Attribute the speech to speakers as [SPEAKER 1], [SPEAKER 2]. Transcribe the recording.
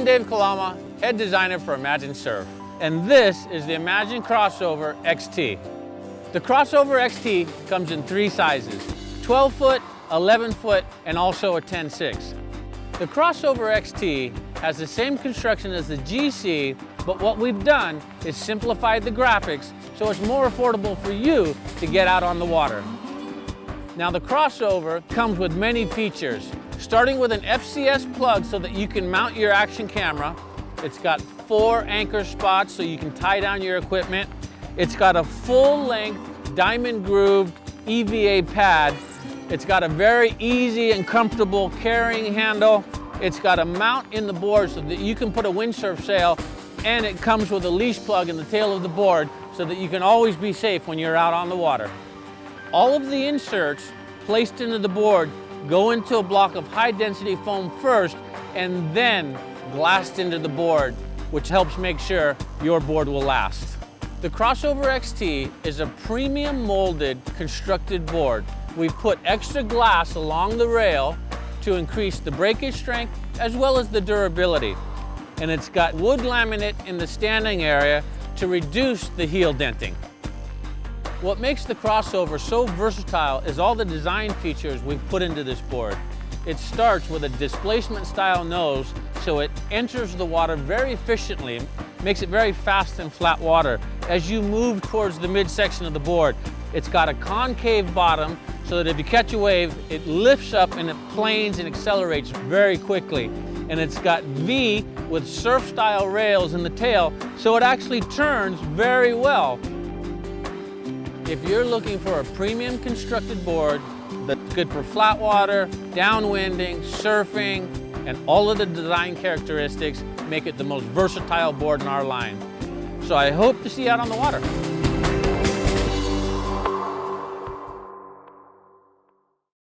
[SPEAKER 1] I'm Dave Kalama, head designer for Imagine Surf, and this is the Imagine Crossover XT. The Crossover XT comes in three sizes, 12 foot, 11 foot, and also a 10.6. The Crossover XT has the same construction as the GC, but what we've done is simplified the graphics so it's more affordable for you to get out on the water. Now the Crossover comes with many features, starting with an FCS plug so that you can mount your action camera. It's got four anchor spots so you can tie down your equipment. It's got a full length diamond grooved EVA pad. It's got a very easy and comfortable carrying handle. It's got a mount in the board so that you can put a windsurf sail and it comes with a leash plug in the tail of the board so that you can always be safe when you're out on the water. All of the inserts placed into the board go into a block of high density foam first and then glassed into the board, which helps make sure your board will last. The Crossover XT is a premium molded constructed board. We've put extra glass along the rail to increase the breakage strength as well as the durability. And it's got wood laminate in the standing area to reduce the heel denting. What makes the crossover so versatile is all the design features we've put into this board. It starts with a displacement style nose so it enters the water very efficiently, makes it very fast in flat water. As you move towards the midsection of the board, it's got a concave bottom so that if you catch a wave, it lifts up and it planes and accelerates very quickly. And it's got V with surf style rails in the tail, so it actually turns very well. If you're looking for a premium constructed board that's good for flat water, downwinding, surfing, and all of the design characteristics make it the most versatile board in our line. So I hope to see you out on the water.